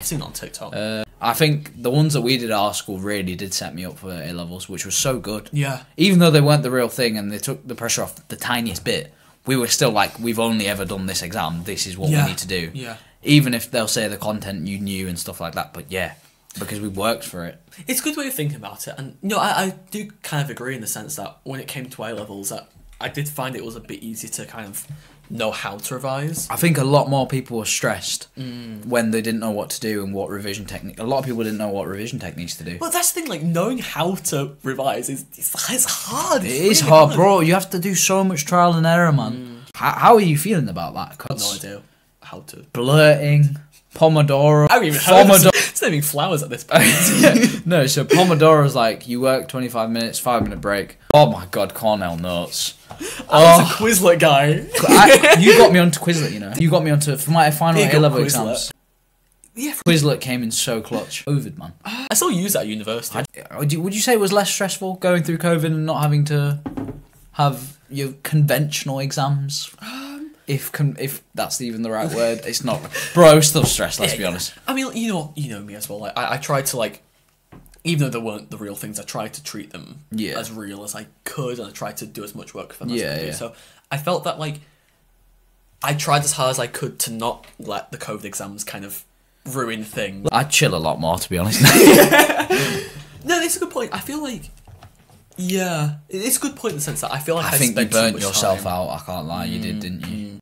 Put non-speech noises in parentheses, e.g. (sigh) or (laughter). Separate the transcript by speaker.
Speaker 1: Seen on TikTok.
Speaker 2: Uh, I think the ones that we did at our school really did set me up for A levels, which was so good.
Speaker 1: yeah.
Speaker 2: Even though they weren't the real thing and they took the pressure off the tiniest bit, we were still like, we've only ever done this exam. This is what
Speaker 1: Yeah.
Speaker 2: we need to do.
Speaker 1: Yeah.
Speaker 2: Even if they'll say the content you knew and stuff like that, but yeah, because we worked for it.
Speaker 1: It's a good way of thinking about it, and you know, I, I do kind of agree in the sense that when it came to A levels, that I did find it was a bit easier to kind of know how to revise.
Speaker 2: I think a lot more people were stressed
Speaker 1: Mm.
Speaker 2: when they didn't know what to do and what revision technique. A lot of people didn't know what revision techniques to do.
Speaker 1: Well, that's the thing, like knowing how to revise is it's, it's hard.
Speaker 2: It
Speaker 1: It's
Speaker 2: is
Speaker 1: really
Speaker 2: hard, bro. You have to do so much trial and error, man. How, how are you feeling about that?
Speaker 1: I have no
Speaker 2: 'Cause
Speaker 1: idea how to.
Speaker 2: blurting, Pomodoro.
Speaker 1: I haven't even heard
Speaker 2: Pomodoro.
Speaker 1: it. It's naming flowers at this point. (laughs)
Speaker 2: no, so Pomodoro is like you work 25 minutes, five minute break. Oh my god, Cornell notes.
Speaker 1: I was
Speaker 2: Oh,
Speaker 1: a Quizlet guy.
Speaker 2: I, (laughs) you got me onto Quizlet, you know. You got me onto for my final A level exams.
Speaker 1: Yeah,
Speaker 2: Quizlet came in so clutch. COVID, man.
Speaker 1: I still use that at university.
Speaker 2: Would uh, you, would you say it was less stressful going through COVID and not having to have your conventional exams? Um, if con- if that's even the right (laughs) word, it's not. Bro, still stressed. Let's be honest.
Speaker 1: I mean, you know, you know me as well. Like, I, I tried to like, even though they weren't the real things, I tried to treat them
Speaker 2: Yeah.
Speaker 1: as real as I could, and I tried to do as much work for them as I could
Speaker 2: yeah.
Speaker 1: So I felt that like, I tried as hard as I could to not let the COVID exams kind of ruin things.
Speaker 2: I'd chill a lot more, to be honest. (laughs) (laughs)
Speaker 1: No, it's a good point. I feel like, yeah, it's a good point in the sense that I feel like I,
Speaker 2: I think you burnt yourself
Speaker 1: time.
Speaker 2: out. I can't lie, you did, didn't you? Mm-hmm.